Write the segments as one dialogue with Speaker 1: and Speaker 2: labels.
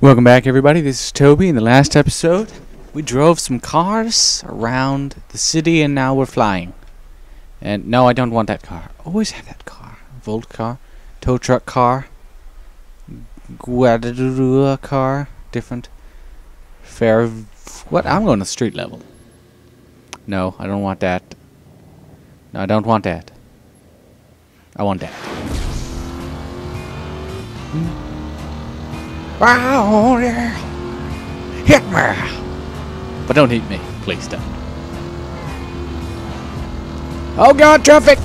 Speaker 1: Welcome back, everybody. This is Toby. In the last episode, we drove some cars around the city, and now we're flying. And no, I don't want that car. Always have that car. Volt car, tow truck car, Guadalajara car, different. Fair. What? I'm going to street level. No, I don't want that. No, I don't want that. I want that. Hmm? Wow, yeah. Hit me. But don't hit me. Please don't. Oh god, traffic!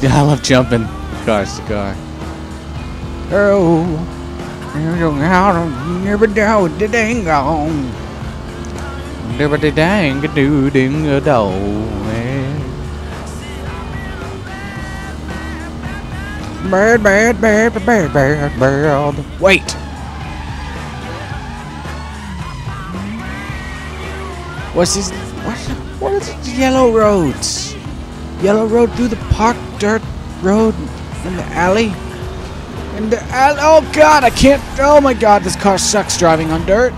Speaker 1: Yeah, I love jumping cars to car. Oh, never do the dang gong. Never the dang do ding a do. Bad, bad, bad, bad, bad, bad. Wait. What's this? What? What is it? Yellow roads. Yellow road through the park, dirt road in the alley. In the alley. Oh God, I can't. Oh my God, this car sucks driving on dirt.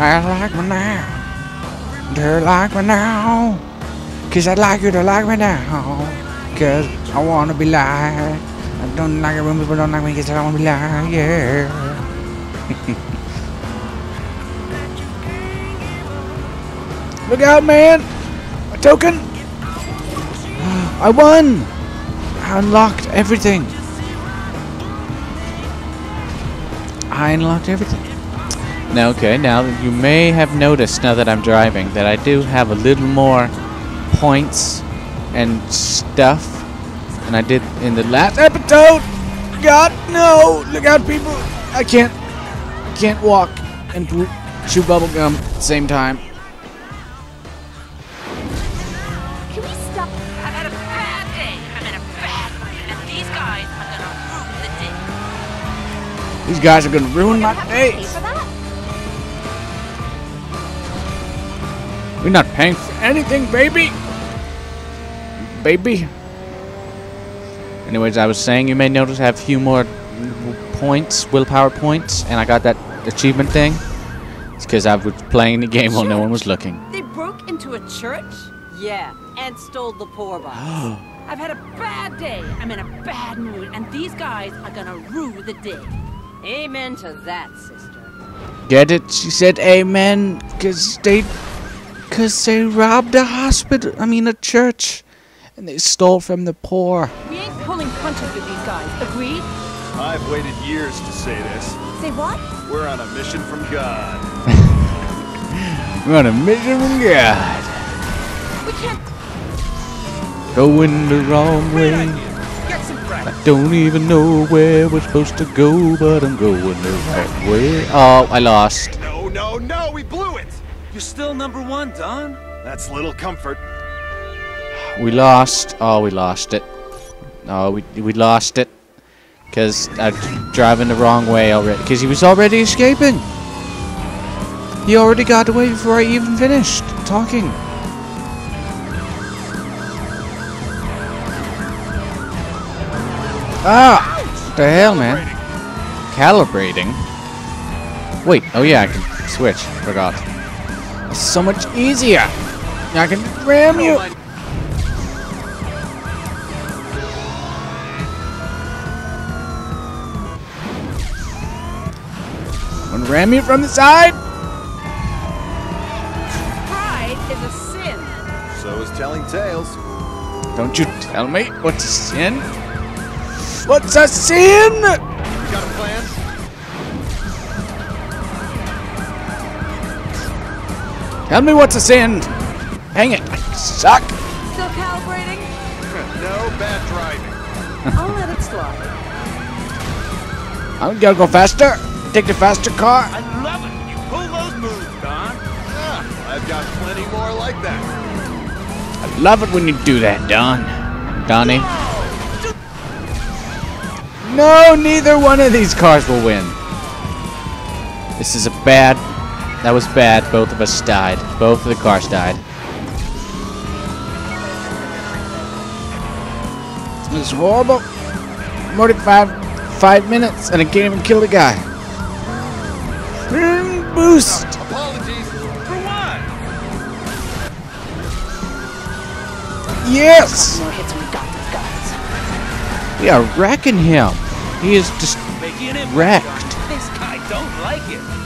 Speaker 1: I like me now. Do you like me now? Cause I'd like you to like me now. Cause I wanna be like. I don't like it when people don't like me cause I wanna be like, yeah. Look out, man! A token! I won! I unlocked everything. I unlocked everything. Now, okay, now you may have noticed now that I'm driving that I do have a little more points and stuff than I did in the last episode. God, no! Look out, people! I can't, I can't walk and chew bubble gum at the same time.
Speaker 2: Can we stop? I've had a bad day. I'm in a bad mood, and these guys are gonna ruin the day.
Speaker 1: These guys are gonna ruin my
Speaker 2: Have to pay
Speaker 1: day. We're not paying for anything, baby. Baby. Anyways, I was saying you may notice I have a few more points, willpower points, and I got that achievement thing. It's because I was playing the game while no one was looking.
Speaker 2: They broke into a church? Yeah, and stole the poor box. I've had a bad day. I'm in a bad mood, and these guys are gonna rue the day. Amen to that, sister.
Speaker 1: Get it? She said amen, because they, cause they robbed a hospital, I mean a church, and they stole from the poor.
Speaker 2: We ain't pulling punches with these guys. Agreed?
Speaker 3: I've waited years to say this.
Speaker 2: Say what?
Speaker 3: We're on a mission from God.
Speaker 1: We're on a mission from God.
Speaker 2: We can't.
Speaker 1: Going the wrong way.
Speaker 3: Get some practice.
Speaker 1: I don't even know where we're supposed to go, but I'm going the right way. Oh, I lost.
Speaker 3: No, no, no, we blew it.
Speaker 4: You're still number one, Don.
Speaker 3: That's little comfort.
Speaker 1: We lost. Oh, we lost it. Oh, we we lost it. Cause I'm driving the wrong way already. Cause he was already escaping. He already got away before I even finished talking. Ah! What the hell, man? Calibrating. Wait. Oh yeah, I can switch. Forgot. It's so much easier. I can ram you. And ram you from the side.
Speaker 2: Pride is a sin.
Speaker 3: So is telling tales.
Speaker 1: Don't you tell me what's a sin? What's a sin? Tell me what's a sin. Hang it. I suck.
Speaker 2: Still calibrating?
Speaker 3: no bad driving.
Speaker 2: I'll let it slide.
Speaker 1: I'm gonna go faster. Take the faster car.
Speaker 4: I love it when you pull those moves, Don.
Speaker 3: Yeah, I've got plenty more like that.
Speaker 1: I love it when you do that, Don. Donnie. No, neither one of these cars will win. This is a bad. That was bad. Both of us died. Both of the cars died. This is horrible. I'm already five, five minutes and I can't even kill the guy. Mm, boost.
Speaker 3: Apologies.
Speaker 4: For what?
Speaker 1: Yes.
Speaker 2: We got these guys.
Speaker 1: We are wrecking him. He is just wrecked.
Speaker 4: This guy don't like it.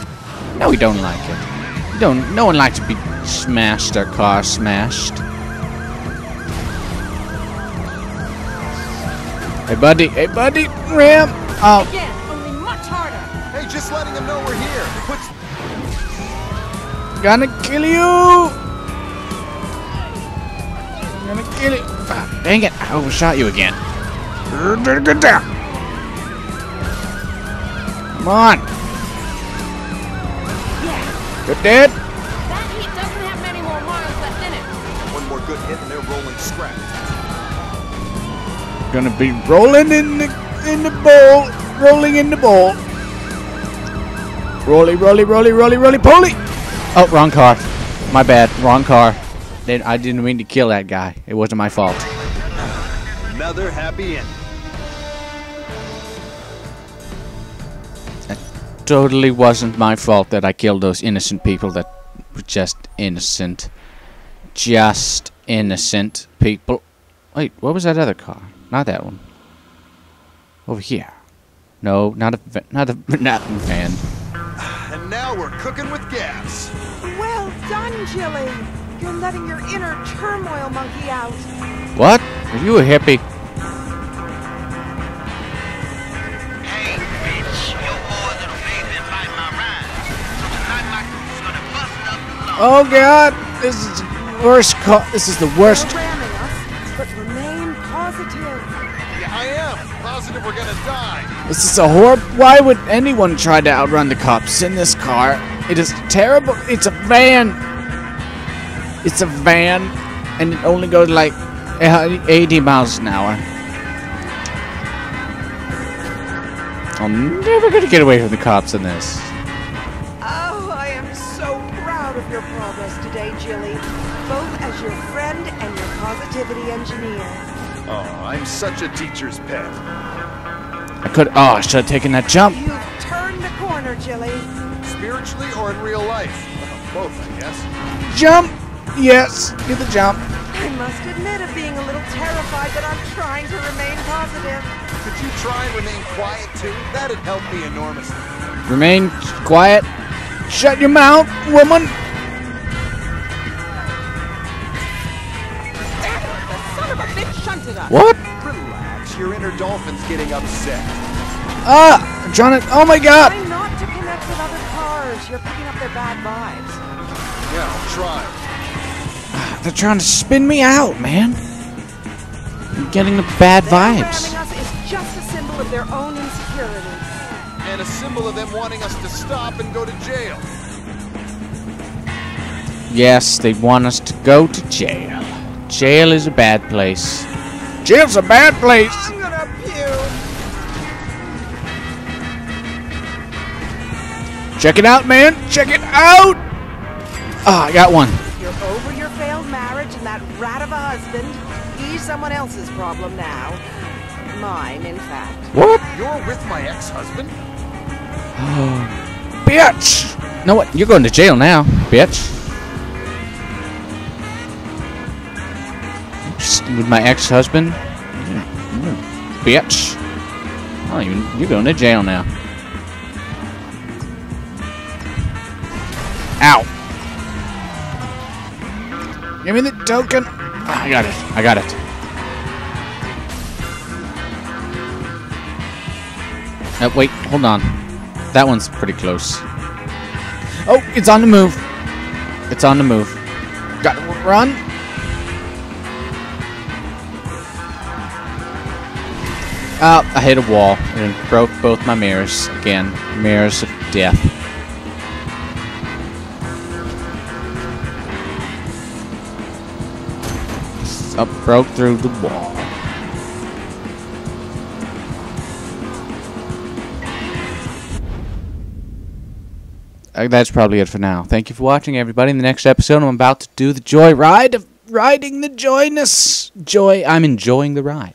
Speaker 1: No, we don't like it. We don't. No one likes to be smashed. Their car smashed. Hey, buddy. Hey, buddy. Ram. Oh,
Speaker 2: Again, only much harder.
Speaker 3: Hey, just letting them know we're here. Puts
Speaker 1: gonna kill you. Gonna kill you. Ah, dang it! I overshot you again. Get down. Come on.
Speaker 2: Yeah,
Speaker 1: You're dead.
Speaker 2: that heat doesn't have many more miles left in it.
Speaker 3: one more good hit and they're rolling scrap.
Speaker 1: Gonna be rolling in the in the bowl, rolling in the bowl. Rolly, rolly, rolly, rolly, rolly, poly. Oh, wrong car. My bad. Wrong car. Then I didn't mean to kill that guy. It wasn't my fault.
Speaker 3: Another happy ending.
Speaker 1: Totally wasn't my fault that I killed those innocent people that were just innocent. Just innocent people. Wait, what was that other car? Not that one. Over here. No, not a va- not a not a van.
Speaker 3: And now we're cooking with gas.
Speaker 5: Well done, Jilly. You're letting your inner turmoil monkey out.
Speaker 1: What? Are you a hippie? Oh God, this is the worst car. This is the worst.
Speaker 5: You're ramming us, but remain positive.
Speaker 3: Yeah, I am. Positive we're gonna die.
Speaker 1: This is a horrible. Why would anyone try to outrun the cops in this car? It is terrible. It's a van. It's a van, and it only goes like uh, 80 miles an hour. I'm never gonna get away from the cops in this.
Speaker 5: Your friend and your positivity engineer.
Speaker 3: Oh, I'm such a teacher's pet.
Speaker 1: I could. Oh, I should have taken that jump.
Speaker 5: You've turned the corner, Jilly.
Speaker 3: Spiritually or in real life? Well, both, I guess.
Speaker 1: Jump. Yes, do the jump.
Speaker 5: I must admit of being a little terrified but I'm trying to remain positive.
Speaker 3: Could you try and remain quiet too? That'd help me enormously.
Speaker 1: Remain quiet. Shut your mouth, woman. What?
Speaker 3: Relax, your inner dolphin's getting upset.
Speaker 1: Ah, I'm trying to. Oh my God.
Speaker 5: Try not to connect with other cars. You're picking up their bad vibes.
Speaker 3: Yeah, I'll try.
Speaker 1: They're trying to spin me out, man. I'm getting the bad
Speaker 5: Them
Speaker 1: vibes.
Speaker 5: ramming us is just a symbol of their own insecurity.
Speaker 3: And a symbol of them wanting us to stop and go to jail.
Speaker 1: Yes, they want us to go to jail. Jail is a bad place. Jail's a bad place.
Speaker 5: I'm gonna puke.
Speaker 1: Check it out, man. Check it out. Ah, I got one.
Speaker 5: You're over your failed marriage and that rat of a husband. He's someone else's problem now. Mine, in fact.
Speaker 1: What?
Speaker 3: You're with my ex-husband?
Speaker 1: Oh, Bitch. No, what? You're going to jail now, bitch. With my ex-husband, bitch. I don't even. You're going to jail now. Ow. Give me the token. Ah, I got it. I got it. Uh, wait, hold on. That one's pretty close. Oh, it's on the move. It's on the move. Got to run. Oh, I hit a wall and it broke both my mirrors. Again, mirrors of death. Up, broke through the wall. uh, that's probably it for now. Thank you for watching, everybody. In the next episode, I'm about to do the joy ride of riding the joyness. Joy. I'm enjoying the ride.